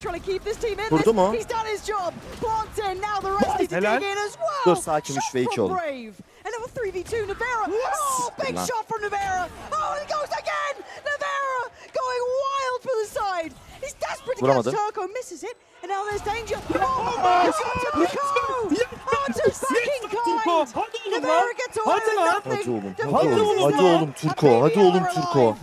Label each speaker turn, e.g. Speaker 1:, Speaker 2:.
Speaker 1: Trying to keep this team in
Speaker 2: Vurdu
Speaker 1: this.
Speaker 2: mu?
Speaker 1: He's done his job. Plants in. Now the rest need to
Speaker 3: Helal.
Speaker 1: dig in as well.
Speaker 2: Dur, sakin,
Speaker 1: Shot
Speaker 2: üç ve iki
Speaker 1: from. Brave. Another 3v2 Nivera. Oh, big
Speaker 2: Lan.
Speaker 1: shot from Nivera. Oh, and it goes again. Nivera going wild for the side. He's desperate to
Speaker 2: Vuramadı.
Speaker 1: catch Turko. Misses it. And now there's danger. Oh, he's got to Pico. Arthur's fucking kind.
Speaker 3: Hadi oğlum
Speaker 1: Nivera
Speaker 3: lan.
Speaker 1: gets away
Speaker 3: Hadi
Speaker 1: with
Speaker 3: lan.
Speaker 1: nothing.
Speaker 2: Hadi oğlum. Hadi oğlum Turko. Hadi oğlum Turko.